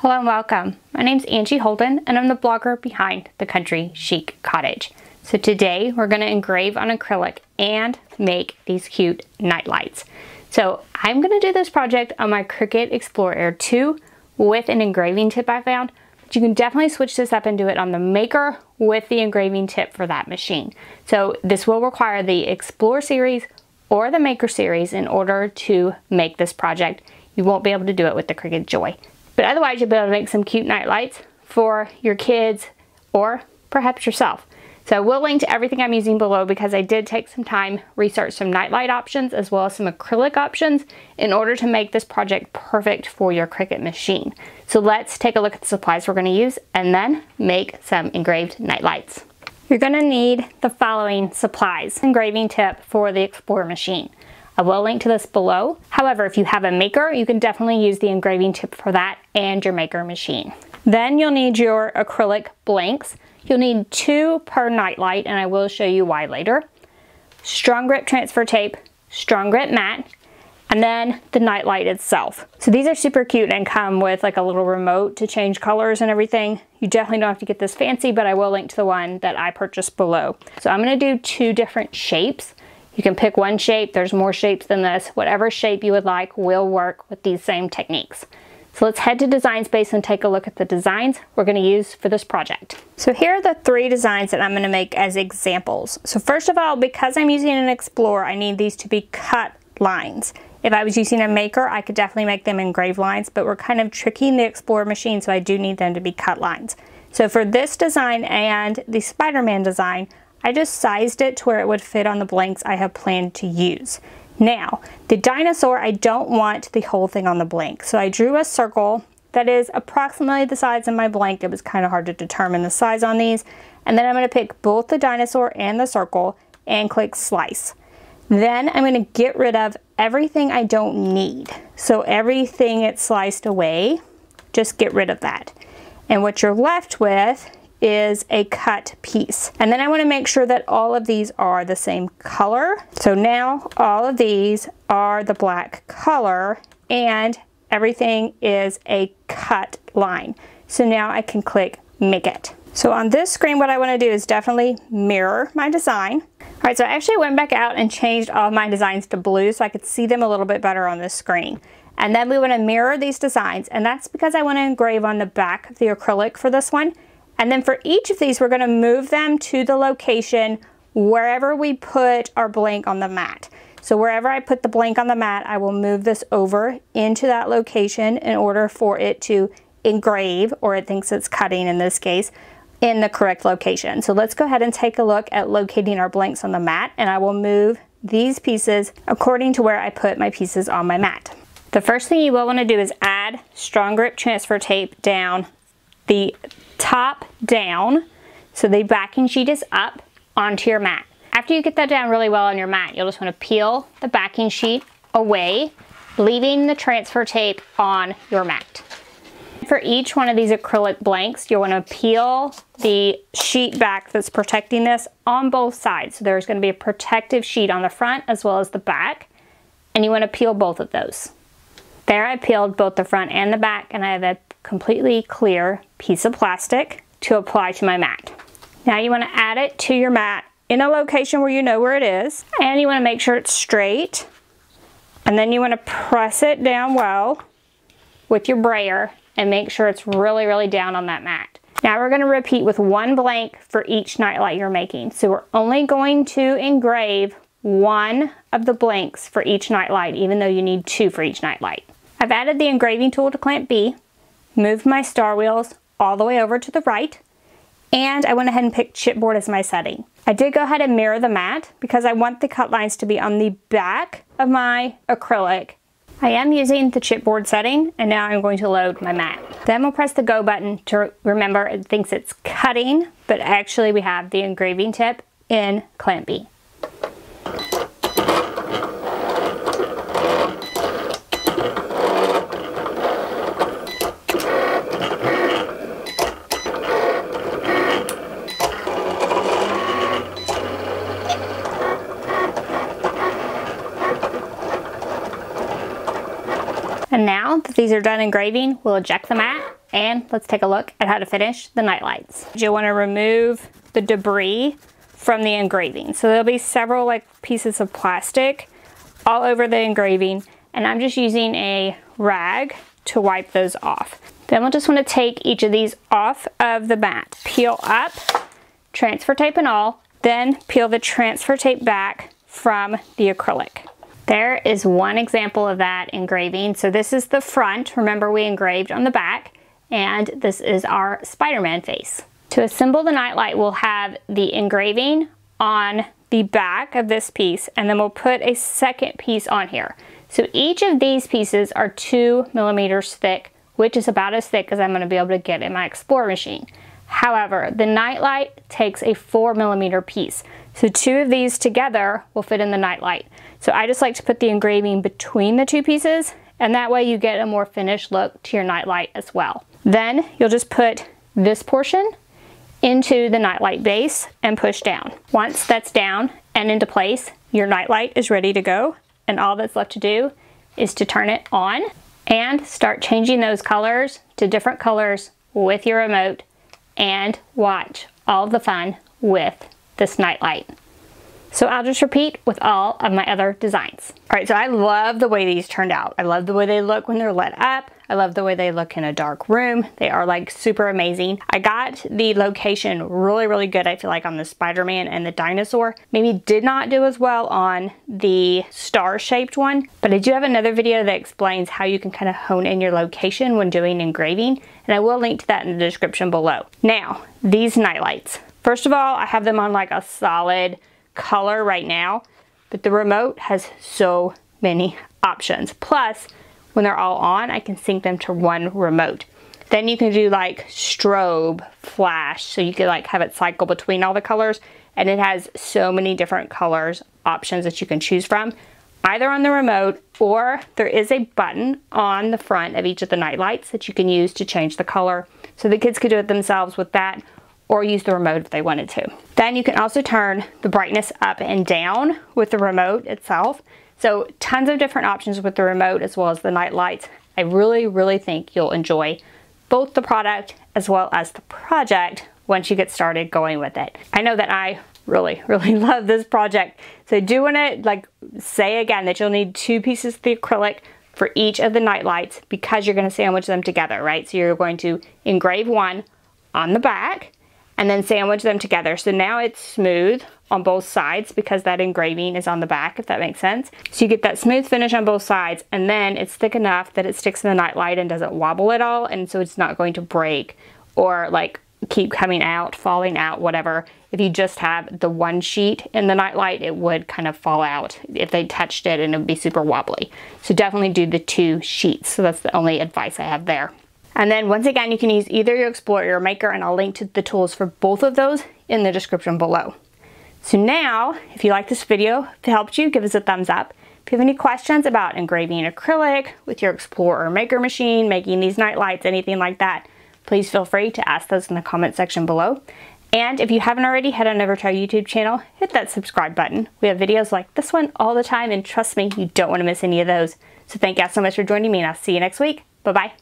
Hello and welcome. My name is Angie Holden and I'm the blogger behind The Country Chic Cottage. So today we're going to engrave on acrylic and make these cute night lights. So I'm going to do this project on my Cricut Explore Air 2 with an engraving tip I found. But you can definitely switch this up and do it on the Maker with the engraving tip for that machine. So this will require the Explore series or the Maker series in order to make this project. You won't be able to do it with the Cricut Joy. But otherwise, you'll be able to make some cute night lights for your kids or perhaps yourself. So we'll link to everything I'm using below because I did take some time, research some nightlight options as well as some acrylic options in order to make this project perfect for your Cricut machine. So let's take a look at the supplies we're gonna use and then make some engraved nightlights. You're gonna need the following supplies. Engraving tip for the Explorer machine. I will link to this below. However, if you have a maker, you can definitely use the engraving tip for that and your maker machine. Then you'll need your acrylic blanks. You'll need two per nightlight, and I will show you why later. Strong grip transfer tape, strong grip mat, and then the nightlight itself. So these are super cute and come with like a little remote to change colors and everything. You definitely don't have to get this fancy, but I will link to the one that I purchased below. So I'm gonna do two different shapes. You can pick one shape, there's more shapes than this. Whatever shape you would like will work with these same techniques. So let's head to Design Space and take a look at the designs we're gonna use for this project. So here are the three designs that I'm gonna make as examples. So first of all, because I'm using an Explorer, I need these to be cut lines. If I was using a maker, I could definitely make them engraved lines, but we're kind of tricking the Explorer machine, so I do need them to be cut lines. So for this design and the Spider-Man design, I just sized it to where it would fit on the blanks I have planned to use. Now, the dinosaur, I don't want the whole thing on the blank. So I drew a circle that is approximately the size of my blank. It was kind of hard to determine the size on these. And then I'm going to pick both the dinosaur and the circle and click slice. Then I'm going to get rid of everything I don't need. So everything it's sliced away, just get rid of that. And what you're left with is a cut piece. And then I want to make sure that all of these are the same color. So now all of these are the black color and everything is a cut line. So now I can click make it. So on this screen, what I want to do is definitely mirror my design. All right, so I actually went back out and changed all my designs to blue so I could see them a little bit better on this screen. And then we want to mirror these designs, and that's because I want to engrave on the back of the acrylic for this one. And then for each of these, we're gonna move them to the location wherever we put our blank on the mat. So wherever I put the blank on the mat, I will move this over into that location in order for it to engrave, or it thinks it's cutting in this case, in the correct location. So let's go ahead and take a look at locating our blanks on the mat, and I will move these pieces according to where I put my pieces on my mat. The first thing you will want to do is add strong grip transfer tape down the top down so the backing sheet is up onto your mat. After you get that down really well on your mat, you'll just want to peel the backing sheet away, leaving the transfer tape on your mat. For each one of these acrylic blanks, you'll want to peel the sheet back that's protecting this on both sides. So there's going to be a protective sheet on the front as well as the back, and you want to peel both of those. There I peeled both the front and the back, and I have a completely clear piece of plastic to apply to my mat. Now you want to add it to your mat in a location where you know where it is and you want to make sure it's straight and then you want to press it down well with your brayer and make sure it's really really down on that mat. Now we're going to repeat with one blank for each nightlight you're making. So we're only going to engrave one of the blanks for each nightlight even though you need two for each nightlight. I've added the engraving tool to clamp B moved my star wheels all the way over to the right, and I went ahead and picked chipboard as my setting. I did go ahead and mirror the mat because I want the cut lines to be on the back of my acrylic. I am using the chipboard setting and now I'm going to load my mat. Then we'll press the go button to remember it thinks it's cutting, but actually we have the engraving tip in Clamp B. And now that these are done engraving, we'll eject the mat and let's take a look at how to finish the night lights. You'll want to remove the debris from the engraving. So there'll be several like pieces of plastic all over the engraving and I'm just using a rag to wipe those off. Then we'll just want to take each of these off of the mat. Peel up, transfer tape and all, then peel the transfer tape back from the acrylic. There is one example of that engraving. So this is the front. Remember we engraved on the back and this is our Spider-Man face. To assemble the nightlight, we'll have the engraving on the back of this piece and then we'll put a second piece on here. So each of these pieces are two millimeters thick, which is about as thick as I'm gonna be able to get in my Explorer machine. However, the nightlight takes a four millimeter piece. So two of these together will fit in the nightlight. So I just like to put the engraving between the two pieces and that way you get a more finished look to your nightlight as well. Then you'll just put this portion into the nightlight base and push down. Once that's down and into place, your nightlight is ready to go and all that's left to do is to turn it on and start changing those colors to different colors with your remote and watch all the fun with this nightlight. So I'll just repeat with all of my other designs. All right, so I love the way these turned out. I love the way they look when they're lit up. I love the way they look in a dark room. They are like super amazing. I got the location really, really good, I feel like, on the Spider-Man and the dinosaur. Maybe did not do as well on the star-shaped one, but I do have another video that explains how you can kind of hone in your location when doing engraving, and I will link to that in the description below. Now, these nightlights. First of all, I have them on like a solid color right now, but the remote has so many options. Plus, when they're all on, I can sync them to one remote. Then you can do like strobe, flash, so you can like have it cycle between all the colors and it has so many different colors options that you can choose from either on the remote or there is a button on the front of each of the night lights that you can use to change the color. So the kids could do it themselves with that or use the remote if they wanted to. Then you can also turn the brightness up and down with the remote itself. So tons of different options with the remote as well as the night lights. I really, really think you'll enjoy both the product as well as the project once you get started going with it. I know that I really, really love this project. So I do want to like say again that you'll need two pieces of the acrylic for each of the night lights because you're going to sandwich them together, right? So you're going to engrave one on the back and then sandwich them together. So now it's smooth on both sides because that engraving is on the back, if that makes sense. So you get that smooth finish on both sides and then it's thick enough that it sticks in the nightlight and doesn't wobble at all and so it's not going to break or like keep coming out, falling out, whatever. If you just have the one sheet in the nightlight, it would kind of fall out if they touched it and it would be super wobbly. So definitely do the two sheets. So that's the only advice I have there. And then once again, you can use either your Explorer or your Maker and I'll link to the tools for both of those in the description below. So now, if you like this video, if it helped you, give us a thumbs up. If you have any questions about engraving acrylic with your Explorer Maker machine, making these night lights, anything like that, please feel free to ask those in the comment section below. And if you haven't already, head on over to our YouTube channel, hit that subscribe button. We have videos like this one all the time, and trust me, you don't want to miss any of those. So thank you all so much for joining me, and I'll see you next week. Bye-bye.